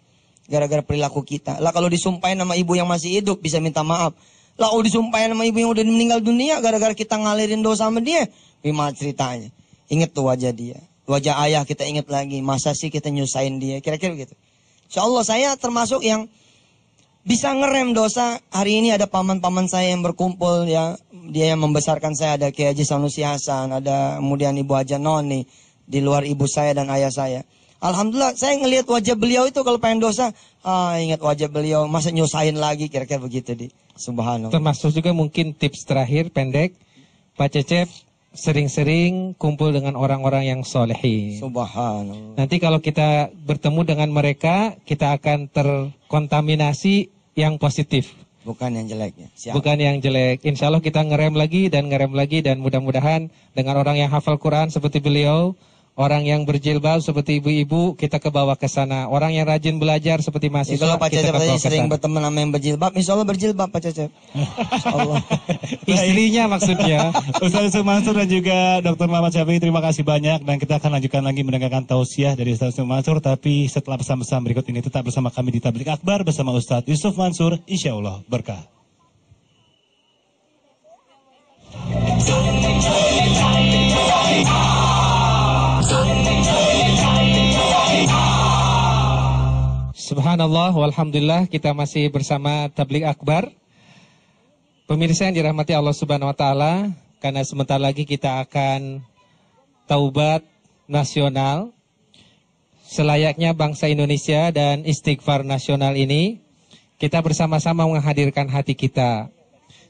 Gara-gara perilaku kita. Lah kalau disumpahin sama ibu yang masih hidup, bisa minta maaf. Lah kalau disumpahin sama ibu yang udah meninggal dunia, gara-gara kita ngalirin dosa sama dia, gimana ceritanya? Ingat tuh wajah dia. Wajah ayah kita ingat lagi. Masa sih kita nyusahin dia? Kira-kira begitu. Insya Allah saya termasuk yang bisa ngerem dosa. Hari ini ada paman-paman saya yang berkumpul ya. Dia yang membesarkan saya. Ada Kiai Haji Sanusi Hasan. Ada kemudian Ibu Haja Noni. Di luar ibu saya dan ayah saya. Alhamdulillah saya ngelihat wajah beliau itu kalau pengen dosa. Ah ingat wajah beliau. Masa nyusahin lagi kira-kira begitu di. Subhanallah. Termasuk juga mungkin tips terakhir pendek. Pak Cecep sering-sering kumpul dengan orang-orang yang solehin. Subhanallah. Nanti kalau kita bertemu dengan mereka, kita akan terkontaminasi yang positif. Bukan yang jeleknya. Siap. Bukan yang jelek. Insya Allah kita ngerem lagi dan ngerem lagi dan mudah-mudahan dengan orang yang hafal Quran seperti beliau, orang yang berjilbab seperti ibu-ibu, kita ke bawah ke sana. Orang yang rajin belajar seperti Ya, mahasiswa, kalau Pak kita Cecep tadi sering berteman sama yang berjilbab, insya Allah berjilbab Pak Cecep. Allah. Istrinya maksudnya. Ustaz Yusuf Mansur dan juga Dr. Muhammad Syafi'i terima kasih banyak dan kita akan lanjutkan lagi mendengarkan tausiah dari Ustaz Yusuf Mansur tapi setelah pesan-pesan berikut ini tetap bersama kami di Tablik Akbar bersama Ustaz Yusuf Mansur insya Allah berkah. Subhanallah. Walhamdulillah kita masih bersama Tablik Akbar. Pemirsa yang dirahmati Allah Subhanahu wa taala, karena sebentar lagi kita akan taubat nasional selayaknya bangsa Indonesia dan istighfar nasional ini kita bersama-sama menghadirkan hati kita.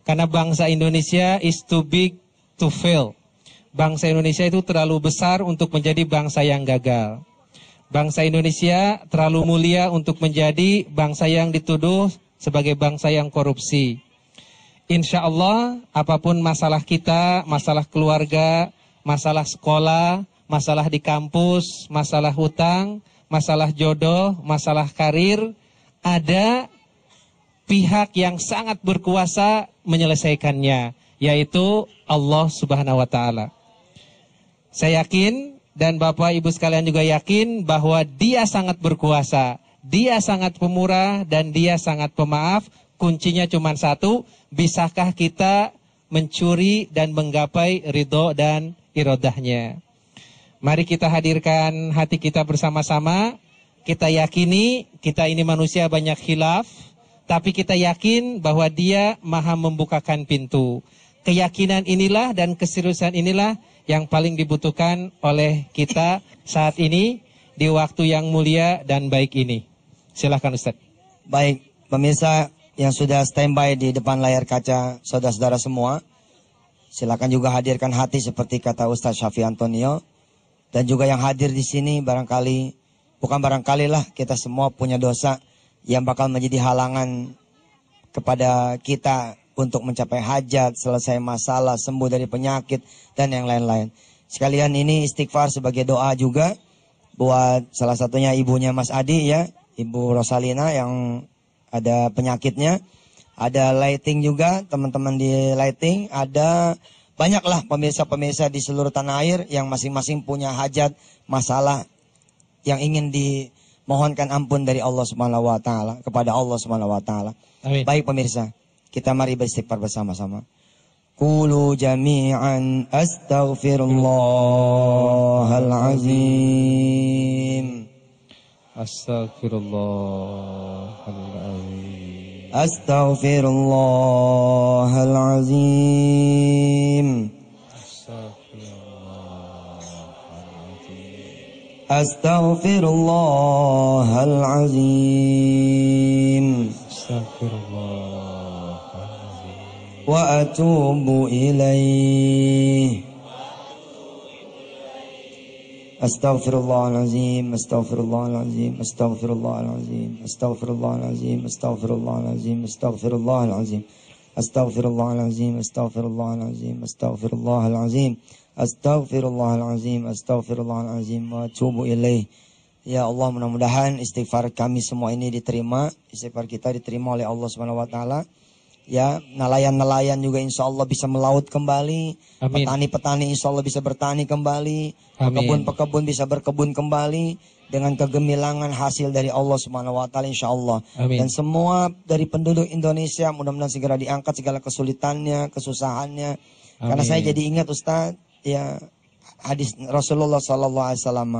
Karena bangsa Indonesia is too big to fail. Bangsa Indonesia itu terlalu besar untuk menjadi bangsa yang gagal. Bangsa Indonesia terlalu mulia untuk menjadi bangsa yang dituduh sebagai bangsa yang korupsi. Insya Allah, apa pun masalah kita, masalah keluarga, masalah sekolah, masalah di kampus, masalah hutang, masalah jodoh, masalah karir, ada pihak yang sangat berkuasa menyelesaikannya, yaitu Allah Subhanahu wa Ta'ala. Saya yakin dan Bapak Ibu sekalian juga yakin bahwa Dia sangat berkuasa, Dia sangat pemurah, dan Dia sangat pemaaf kuncinya cuma satu, bisakah kita mencuri dan menggapai ridho dan irodahnya. Mari kita hadirkan hati kita bersama-sama, kita yakini kita ini manusia banyak khilaf, tapi kita yakin bahwa dia maha membukakan pintu. Keyakinan inilah dan keseriusan inilah yang paling dibutuhkan oleh kita saat ini di waktu yang mulia dan baik ini. Silahkan Ustaz. Baik, pemirsa yang sudah standby di depan layar kaca saudara-saudara semua. Silakan juga hadirkan hati seperti kata Ustaz Syafi Antonio. Dan juga yang hadir di sini barangkali, bukan barangkali lah kita semua punya dosa yang bakal menjadi halangan kepada kita untuk mencapai hajat, selesai masalah, sembuh dari penyakit, dan yang lain-lain. Sekalian ini istighfar sebagai doa juga buat salah satunya ibunya Mas Adi ya, Ibu Rosalina yang ada penyakitnya, ada lighting juga, teman-teman di lighting, ada banyaklah pemirsa-pemirsa di seluruh tanah air yang masing-masing punya hajat, masalah yang ingin dimohonkan ampun dari Allah Subhanahu wa taala kepada Allah Subhanahu wa taala. Baik pemirsa, kita mari beristighfar bersama-sama. Qulu jami'an astaghfirullahal azim. Astaghfirullahal azim. Astaghfirullahal azim. Astaghfirullahal azim. Astaghfirullah astaghfirullahal-azim. Astagfirullahaladzim. Astaghfirullahal-azim. Astaghfirullahal-azim. Astagfirullahaladzim. Wa atubu ilaih. Astaghfirullahalazim, astaghfirullahalazim, astaghfirullahalazim, astaghfirullahalazim, astaghfirullahalazim, astaghfirullahalazim, astaghfirullahalazim, astaghfirullahalazim, astaghfirullahalazim, astaghfirullahalazim, astaghfirullahalazim, wa atubu ilaih. Ya Allah mudah-mudahan istighfar kami semua ini diterima, istighfar kita diterima oleh Allah Subhanahu wa taala. Ya, nelayan-nelayan juga insya Allah bisa melaut kembali. Petani-petani insya Allah bisa bertani kembali. Pekebun-pekebun bisa berkebun kembali. Dengan kegemilangan hasil dari Allah Subhanahu wa taala insya Allah. Amin. Dan semua dari penduduk Indonesia mudah-mudahan segera diangkat segala kesulitannya, kesusahannya. Karena Amin. saya jadi ingat Ustaz, ya hadis Rasulullah sallallahu alaihi wasallam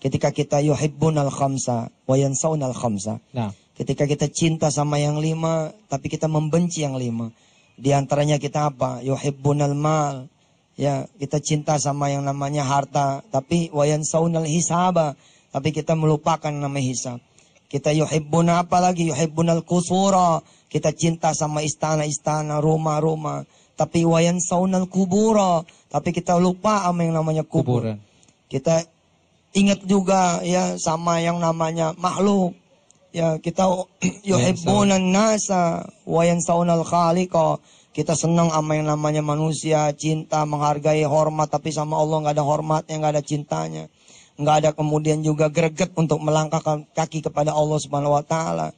ketika kita yuhibbunal khamsa wa yansaunal khamsa. Nah, Ketika kita cinta sama yang lima, tapi kita membenci yang lima. Di antaranya kita apa? Yuhibbunal mal. Ya, kita cinta sama yang namanya harta, tapi wayan saunal hisaba. Tapi kita melupakan nama hisab. Kita yuhibbuna apa lagi? Yuhibbunal kusura. Kita cinta sama istana-istana, rumah-rumah. Tapi wayan saunal kubura. Tapi kita lupa sama yang namanya kubur. kuburan. Kita ingat juga ya sama yang namanya makhluk. Ya kita yuhibbunan nasa wa yansaunal khaliqa. Kita senang sama yang namanya manusia, cinta, menghargai, hormat, tapi sama Allah nggak ada hormatnya, nggak ada cintanya. Nggak ada kemudian juga greget untuk melangkahkan kaki kepada Allah Subhanahu wa taala.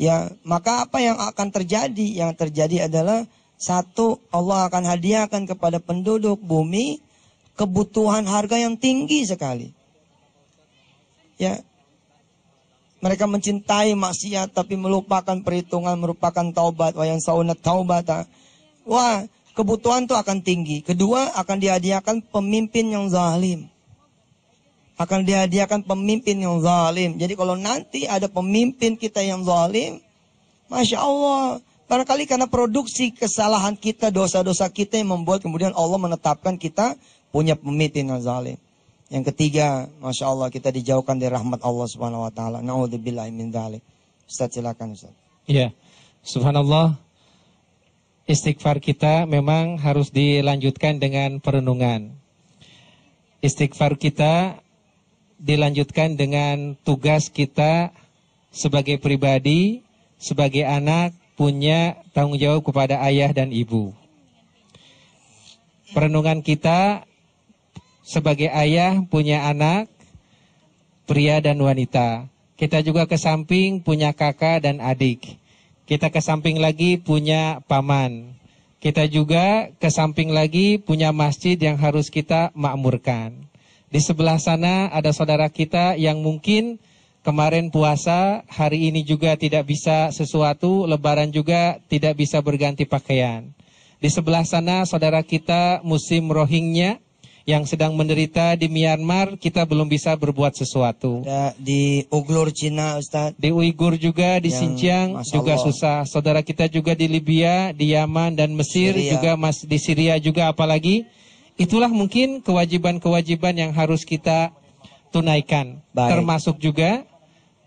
Ya, maka apa yang akan terjadi? Yang terjadi adalah satu, Allah akan hadiahkan kepada penduduk bumi kebutuhan harga yang tinggi sekali. Ya, mereka mencintai maksiat tapi melupakan perhitungan, merupakan taubat. Wa yang saunat taubata. Wah, kebutuhan itu akan tinggi. Kedua, akan dihadiahkan pemimpin yang zalim. akan dihadiahkan pemimpin yang zalim. Jadi kalau nanti ada pemimpin kita yang zalim, Masya Allah, barangkali karena produksi kesalahan kita, dosa-dosa kita yang membuat kemudian Allah menetapkan kita punya pemimpin yang zalim. Yang ketiga, Masya Allah kita dijauhkan dari rahmat Allah Subhanahu Wa Taala. Min dzalik. Ustaz silakan Ustaz. Iya. Subhanallah. Istighfar kita memang harus dilanjutkan dengan perenungan. Istighfar kita dilanjutkan dengan tugas kita sebagai pribadi, sebagai anak punya tanggung jawab kepada ayah dan ibu. Perenungan kita sebagai ayah punya anak, pria dan wanita. Kita juga ke samping punya kakak dan adik. Kita ke samping lagi punya paman. Kita juga ke samping lagi punya masjid yang harus kita makmurkan. Di sebelah sana ada saudara kita yang mungkin kemarin puasa, hari ini juga tidak bisa sesuatu, lebaran juga tidak bisa berganti pakaian. Di sebelah sana saudara kita musim rohingya yang sedang menderita di Myanmar, kita belum bisa berbuat sesuatu. Di Uglur Cina Ustaz. Di Uighur juga, di Yang, Xinjiang juga Allah. susah. Saudara kita juga di Libya, di Yaman dan Mesir Syria. juga mas di Syria juga apalagi. Itulah mungkin kewajiban-kewajiban yang harus kita tunaikan. Baik. Termasuk juga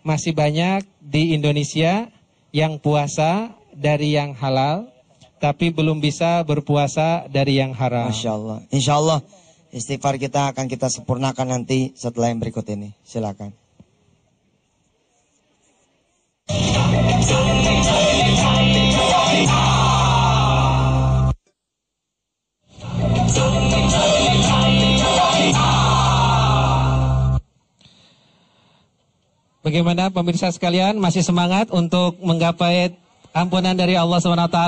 masih banyak di Indonesia yang puasa dari yang halal, tapi belum bisa berpuasa dari yang haram. Masya Allah. Insya Allah istighfar kita akan kita sempurnakan nanti setelah yang berikut ini. Silakan. Bagaimana pemirsa sekalian masih semangat untuk menggapai ampunan dari Allah SWT?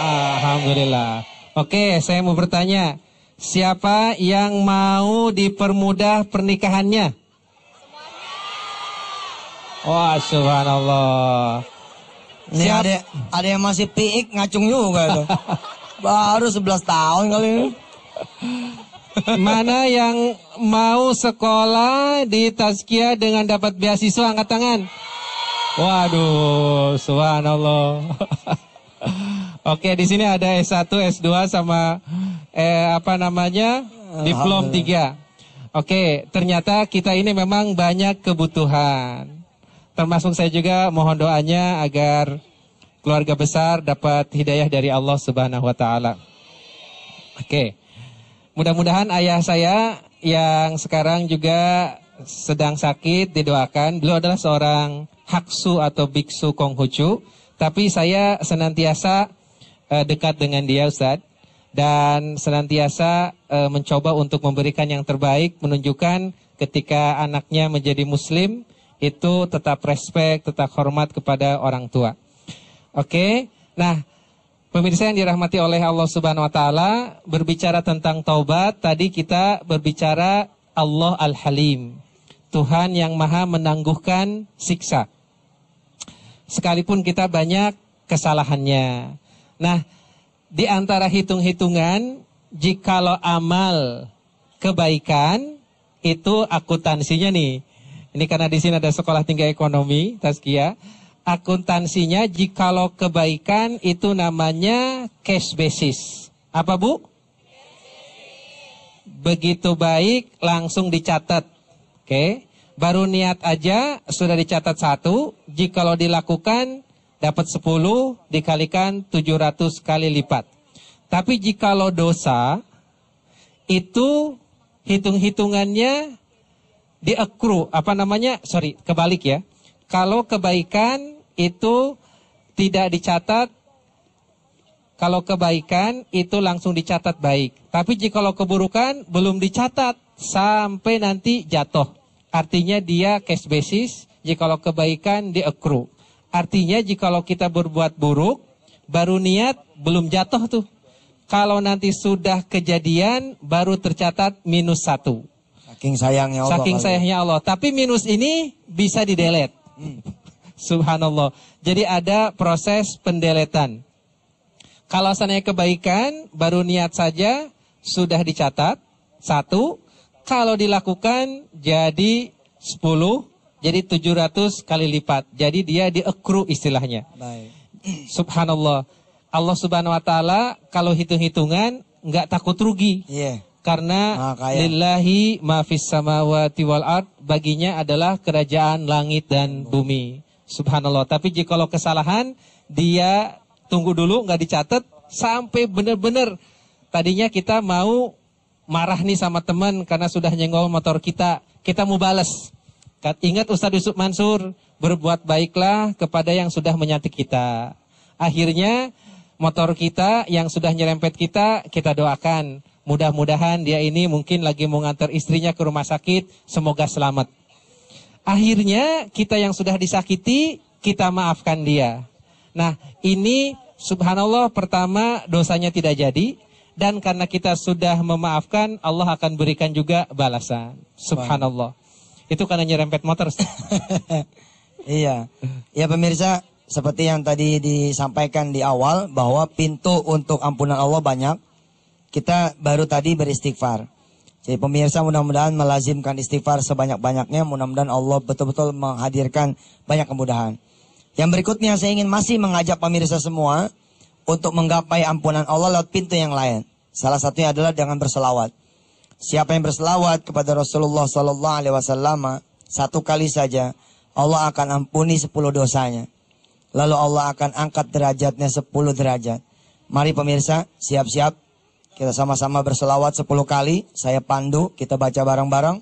Alhamdulillah. Oke, saya mau bertanya, siapa yang mau dipermudah pernikahannya? Wah, subhanallah. Ini Siap. ada ada yang masih piik ngacung juga tuh. Baru 11 tahun kali ini. Mana yang mau sekolah di Tazkiyah dengan dapat beasiswa angkat tangan? Waduh, subhanallah. Oke, di sini ada S1, S2 sama eh apa namanya? Diplom 3. Oke, ternyata kita ini memang banyak kebutuhan. Termasuk saya juga mohon doanya agar keluarga besar dapat hidayah dari Allah Subhanahu wa taala. Oke. Mudah-mudahan ayah saya yang sekarang juga sedang sakit didoakan. Beliau adalah seorang haksu atau biksu Konghucu. Tapi saya senantiasa eh, dekat dengan dia Ustadz. Dan senantiasa eh, mencoba untuk memberikan yang terbaik. Menunjukkan ketika anaknya menjadi muslim. Itu tetap respek, tetap hormat kepada orang tua. Oke. Nah, Pemirsa yang dirahmati oleh Allah Subhanahu wa taala, berbicara tentang taubat, tadi kita berbicara Allah Al-Halim. Tuhan yang Maha menangguhkan siksa. Sekalipun kita banyak kesalahannya. Nah, di antara hitung-hitungan, jikalau amal kebaikan itu akuntansinya nih. Ini karena di sini ada sekolah tinggi ekonomi, Tazkiyah akuntansinya jikalau kebaikan itu namanya cash basis. Apa Bu? Begitu baik langsung dicatat. Oke. Baru niat aja sudah dicatat satu. Jikalau dilakukan dapat 10 dikalikan 700 kali lipat. Tapi jikalau dosa itu hitung-hitungannya di apa namanya? Sorry, kebalik ya. Kalau kebaikan itu tidak dicatat kalau kebaikan itu langsung dicatat baik. Tapi jikalau keburukan belum dicatat sampai nanti jatuh. Artinya dia cash basis, jikalau kebaikan di. Artinya jikalau kita berbuat buruk, baru niat belum jatuh tuh. Kalau nanti sudah kejadian, baru tercatat minus satu. Saking sayangnya Allah. Saking kali. sayangnya Allah. Tapi minus ini bisa di delete. Subhanallah. Jadi ada proses pendeletan. Kalau seandainya kebaikan, baru niat saja sudah dicatat. Satu. Kalau dilakukan jadi 10, jadi 700 kali lipat. Jadi dia diekru istilahnya. Baik. Subhanallah. Allah Subhanahu wa taala kalau hitung-hitungan nggak takut rugi. Iya. Karena Maha kaya. lillahi ma fis samawati wal ard baginya adalah kerajaan langit dan bumi. Subhanallah. Tapi jikalau kesalahan dia tunggu dulu nggak dicatat sampai benar-benar tadinya kita mau marah nih sama teman karena sudah nyenggol motor kita, kita mau balas. Ingat Ustadz Yusuf Mansur, berbuat baiklah kepada yang sudah menyakiti kita. Akhirnya motor kita yang sudah nyerempet kita, kita doakan. Mudah-mudahan dia ini mungkin lagi mau ngantar istrinya ke rumah sakit, semoga selamat. Akhirnya kita yang sudah disakiti, kita maafkan dia. Nah ini subhanallah pertama dosanya tidak jadi. Dan karena kita sudah memaafkan, Allah akan berikan juga balasan. Subhanallah. Itu karena nyerempet motor. Iya. Ya pemirsa, seperti yang tadi disampaikan di awal bahwa pintu untuk ampunan Allah banyak. Kita baru tadi beristighfar. Jadi pemirsa mudah-mudahan melazimkan istighfar sebanyak-banyaknya. Mudah-mudahan Allah betul-betul menghadirkan banyak kemudahan. Yang berikutnya saya ingin masih mengajak pemirsa semua untuk menggapai ampunan Allah lewat pintu yang lain. Salah satunya adalah dengan berselawat. Siapa yang berselawat kepada Rasulullah Sallallahu Alaihi Wasallam satu kali saja, Allah akan ampuni 10 dosanya. Lalu Allah akan angkat derajatnya 10 derajat. Mari pemirsa, siap-siap. Kita sama-sama berselawat 10 kali. Saya pandu, kita baca bareng-bareng.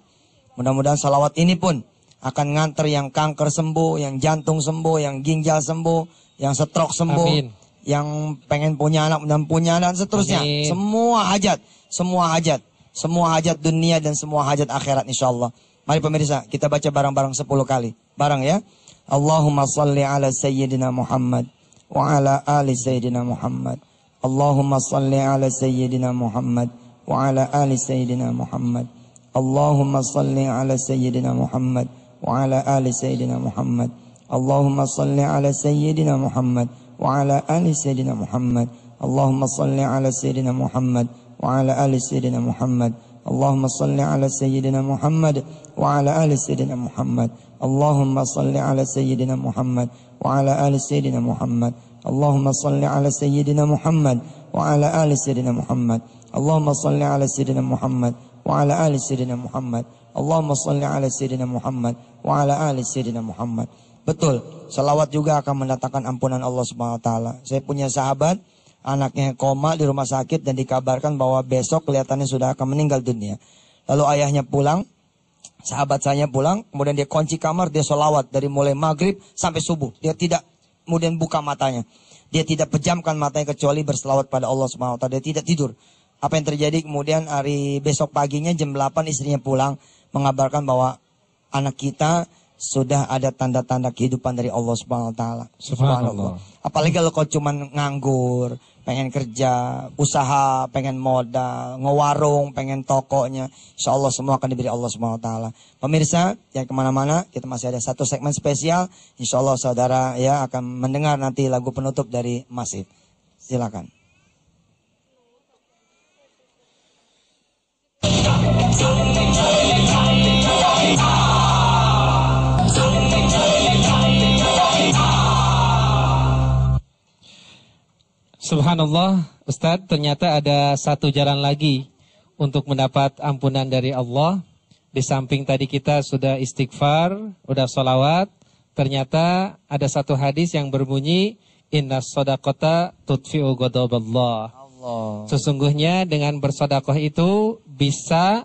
Mudah-mudahan salawat ini pun akan nganter yang kanker sembuh, yang jantung sembuh, yang ginjal sembuh, yang stroke sembuh, Amin. yang pengen punya anak dan punya anak dan seterusnya. Amin. Semua hajat, semua hajat, semua hajat dunia dan semua hajat akhirat insyaallah. Mari pemirsa, kita baca bareng-bareng 10 kali. Bareng ya. Allahumma salli ala sayyidina Muhammad wa ala ali sayyidina Muhammad. Allahumma salli ala sayyidina Muhammad wa ala ali sayyidina Muhammad. Allahumma salli ala sayyidina Muhammad wa ala ali sayyidina Muhammad. Allahumma salli ala sayyidina Muhammad wa ala ali sayyidina Muhammad. Allahumma salli ala sayyidina Muhammad wa ala ali sayyidina Muhammad. اللهم صل على سيدنا محمد وعلى آل سيدنا محمد اللهم صل على سيدنا محمد وعلى آل سيدنا محمد اللهم صل على سيدنا محمد وعلى آل سيدنا محمد اللهم صل على سيدنا محمد وعلى آل سيدنا محمد اللهم صل على سيدنا محمد وعلى آل سيدنا محمد Betul, salawat juga akan mendatangkan ampunan Allah Subhanahu wa taala. Saya punya sahabat anaknya koma di rumah sakit dan dikabarkan bahwa besok kelihatannya sudah akan meninggal dunia. Lalu ayahnya pulang, sahabat saya pulang, kemudian dia kunci kamar, dia solawat dari mulai maghrib sampai subuh. Dia tidak kemudian buka matanya. Dia tidak pejamkan matanya kecuali berselawat pada Allah Subhanahu wa taala. Dia tidak tidur. Apa yang terjadi kemudian hari besok paginya jam 8 istrinya pulang mengabarkan bahwa anak kita sudah ada tanda-tanda kehidupan dari Allah Subhanahu wa taala. Subhanallah. Apalagi kalau kau cuman nganggur, pengen kerja, usaha, pengen modal, ngewarung, pengen tokonya. Insya Allah semua akan diberi Allah Subhanahu taala. Pemirsa, yang ke mana-mana, kita masih ada satu segmen spesial. Insya Allah saudara ya akan mendengar nanti lagu penutup dari Masif. Silakan. Subhanallah, Ustadz, ternyata ada satu jalan lagi untuk mendapat ampunan dari Allah. Di samping tadi kita sudah istighfar, sudah solawat, ternyata ada satu hadis yang berbunyi, Inna sodakota tutfi'u godoballah. Allah. Sesungguhnya dengan bersodakoh itu bisa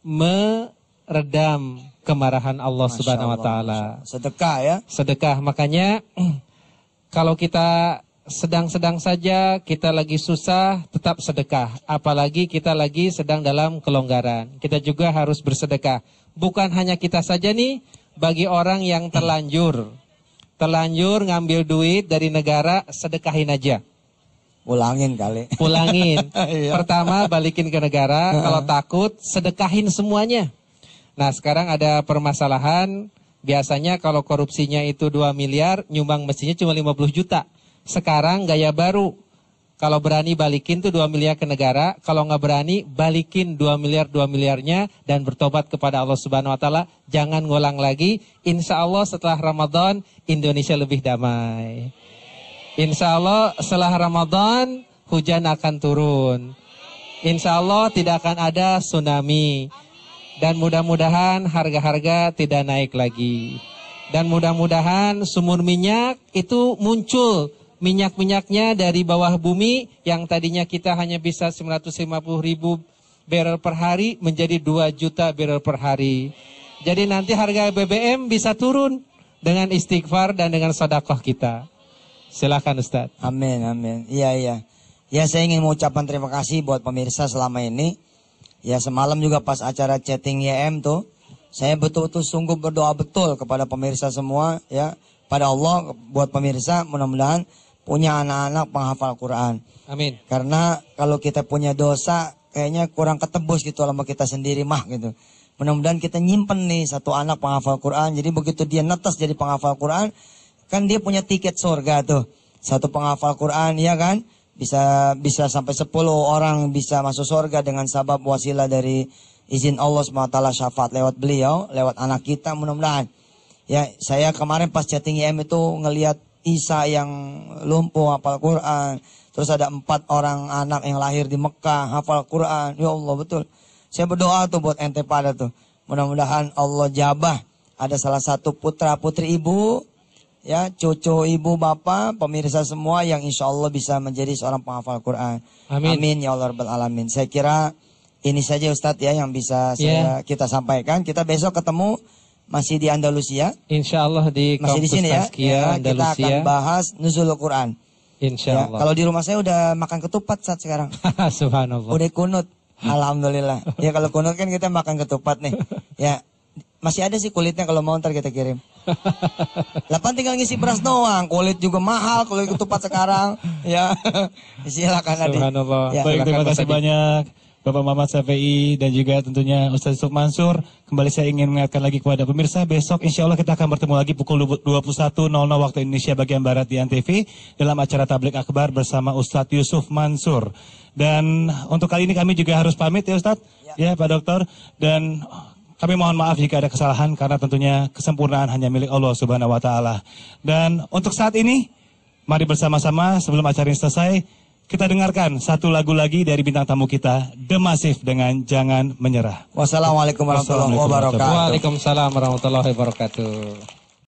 meredam kemarahan Allah Masya Subhanahu wa taala. Sedekah ya. Sedekah makanya kalau kita sedang-sedang saja kita lagi susah tetap sedekah apalagi kita lagi sedang dalam kelonggaran kita juga harus bersedekah bukan hanya kita saja nih bagi orang yang terlanjur terlanjur ngambil duit dari negara sedekahin aja Ulangin kali. pulangin. Iya. Pertama balikin ke negara, kalau takut sedekahin semuanya. Nah, sekarang ada permasalahan, biasanya kalau korupsinya itu 2 miliar, nyumbang mestinya cuma 50 juta. Sekarang gaya baru, Kalau berani balikin tuh 2 miliar ke negara, kalau nggak berani balikin 2 miliar 2 miliarnya dan bertobat kepada Allah Subhanahu wa taala, jangan ngulang lagi. Insya Allah setelah Ramadan Indonesia lebih damai. Insya Allah setelah Ramadan hujan akan turun. Insya Allah tidak akan ada tsunami. Dan mudah-mudahan harga-harga tidak naik lagi. Dan mudah-mudahan sumur minyak itu muncul minyak-minyaknya dari bawah bumi yang tadinya kita hanya bisa 950 ribu barrel per hari menjadi 2 juta barrel per hari. Jadi nanti harga BBM bisa turun dengan istighfar dan dengan sodakoh kita. Silakan Ustaz. Amin, amin. Iya, iya. Ya saya ingin mengucapkan terima kasih buat pemirsa selama ini. Ya semalam juga pas acara chatting YM tuh, saya betul-betul sungguh berdoa betul kepada pemirsa semua ya. Pada Allah buat pemirsa mudah-mudahan punya anak-anak penghafal Quran. Amin. Karena kalau kita punya dosa kayaknya kurang ketebus gitu sama kita sendiri mah gitu. Mudah-mudahan kita nyimpen nih satu anak penghafal Quran. Jadi begitu dia netas jadi penghafal Quran, kan dia punya tiket surga tuh. Satu penghafal Quran ya kan? Bisa bisa sampai 10 orang bisa masuk surga dengan sabab wasilah dari izin Allah SWT syafaat lewat beliau, lewat anak kita mudah-mudahan. Ya, saya kemarin pas chatting IM itu ngelihat Isa yang lumpuh hafal Quran. Terus ada empat orang anak yang lahir di Mekah hafal Quran. Ya Allah betul. Saya berdoa tuh buat ente pada tuh. Mudah-mudahan Allah jabah. Ada salah satu putra putri ibu. Ya cucu ibu bapak pemirsa semua yang insya Allah bisa menjadi seorang penghafal Quran. Amin. Amin ya Allah Rabbal Alamin. Saya kira ini saja Ustadz ya yang bisa saya kita sampaikan. Kita besok ketemu masih di Andalusia. Insya Allah di Masih di sini ya. Ya, kita Andalusia. akan bahas nuzul Quran. Insya Ya, Allah. kalau di rumah saya udah makan ketupat saat sekarang. Subhanallah. Udah kunut. Alhamdulillah. Ya kalau kunut kan kita makan ketupat nih. Ya masih ada sih kulitnya kalau mau ntar kita kirim. Lapan tinggal ngisi beras doang. Kulit juga mahal kulit ketupat sekarang. Ya silakan Adi. Subhanallah. Ya. Baik, terima kasih banyak Bapak Muhammad Syafi'i dan juga tentunya Ustaz Yusuf Mansur. Kembali saya ingin mengingatkan lagi kepada pemirsa, besok insya Allah kita akan bertemu lagi pukul 21.00 waktu Indonesia bagian Barat di Antv dalam acara Tablik Akbar bersama Ustadz Yusuf Mansur. Dan untuk kali ini kami juga harus pamit ya Ustadz, ya, Pak Dokter. Dan kami mohon maaf jika ada kesalahan karena tentunya kesempurnaan hanya milik Allah Subhanahu wa taala. Dan untuk saat ini mari bersama-sama sebelum acara ini selesai kita dengarkan satu lagu lagi dari bintang tamu kita The Massive dengan Jangan Menyerah. Wassalamualaikum warahmatullahi wabarakatuh. Waalaikumsalam warahmatullahi wabarakatuh.